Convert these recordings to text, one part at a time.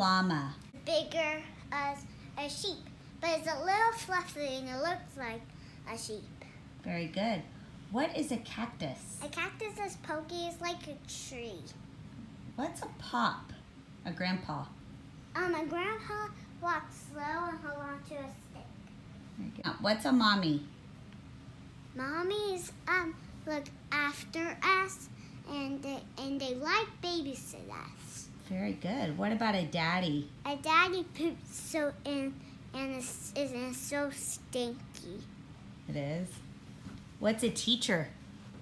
llama? Bigger as a sheep, but it's a little fluffy and it looks like a sheep. Very good. What is a cactus? A cactus is pokey, it's like a tree. What's a pop? A grandpa. Um, a grandpa walks slow and hold on to a stick. What's a mommy? Mommies um look after us and they, and they like babysit us. Very good. What about a daddy? A daddy poops so in and is is so stinky. It is. What's a teacher?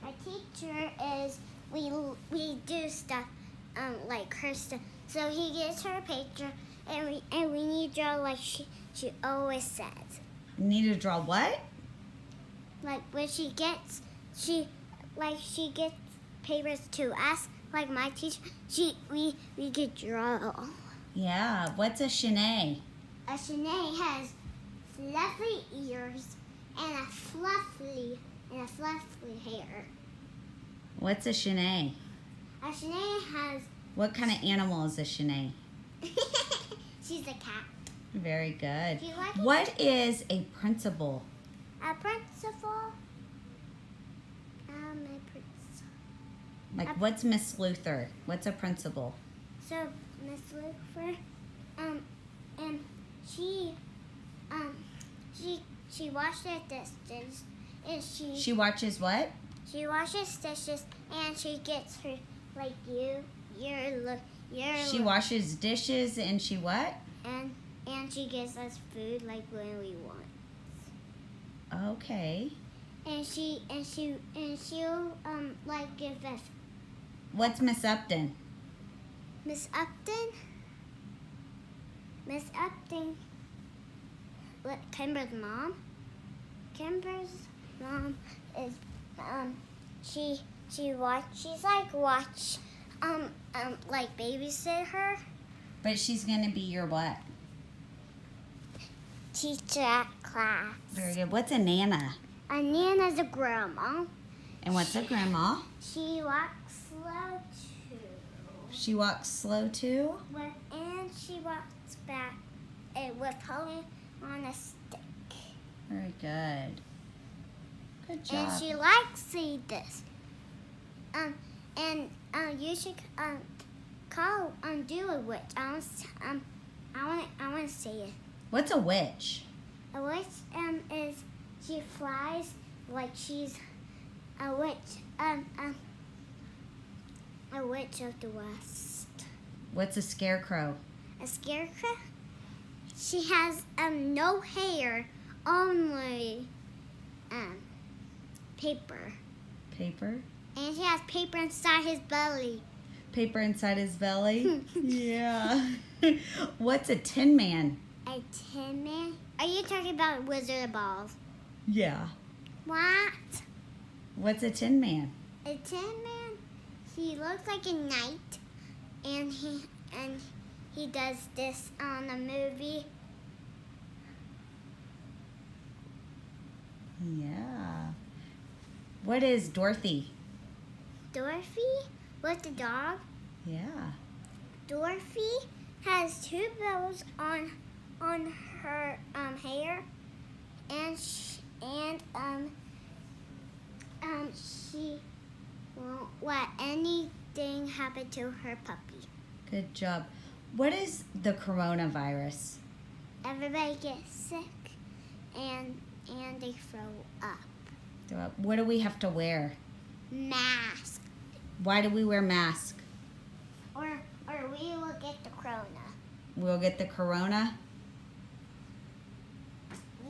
A teacher is we we do stuff um like her stuff. So he gives her a picture and we and we need to draw like she she always says. You need to draw what? Like when she gets she like she gets papers to us like my teacher she we we could draw. Yeah. What's a Shanae? A Shanae has fluffy ears and a fluffy and a fluffy hair. What's a Shanae? A Shanae has What kind of animal is a Shanae? she's a cat. Very good. Like? What is a principal? A principal. Um, a principal. Like, A- what's Miss Luther? What's a principal? So Miss Luther, um, and she, um, she she washes dishes, and she She watches what? she washes dishes, and she gets her like you, your look, your She washes dishes and she what? and and she gives us food like when we want. Okay. And she and she and she'll um like give us What's Miss Upton? Miss Upton. Miss Upton. What Kimber's mom? Kimber's mom is um she she watch she's like watch um um like babysit her But she's gonna be your what? teacher at class. Very good. What's a Nana? A Nana's a grandma. And what's a grandma? She walks slow too. She walks slow too. With, and she walks back uh, with holding on a stick. Very good. Good job. And she likes see this. Um, and um, you should um call um do a witch. I want um I want I want to say it. What's a witch? A witch um is she flies like she's a witch um um a witch of the west. What's a scarecrow? A scarecrow. She has um no hair, only um paper, Paper? and he has paper inside his belly. Paper inside his belly? yeah. What's a tin man? A tin man. Are you talking about Wizard of Balls? Yeah. What? What's a tin man? A tin man. He looks like a knight, and he and he does this on a movie. Yeah. What is Dorothy? Dorothy with the dog. Yeah. Dorothy has two bows on on her um, hair, and sh- and um um she won't let anything happen to her puppy. Good job. What is the coronavirus? Everybody gets sick, and and they throw up. What do we have to wear? Mask, Why do we wear masks? or or we will get the corona. We'll get the corona.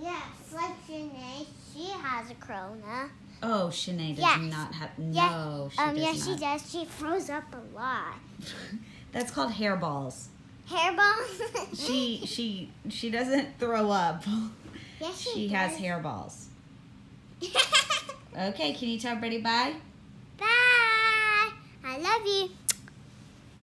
Yes, like Janae, she has a corona. Oh, Shanae does Yes. not have. Yeah, No, she um, does yes, not. she does. She throws up a lot. That's called hairballs. Hairballs. She she she doesn't throw up. yes, she, She has hairballs. Okay, can you tell everybody bye? Bye. I love you.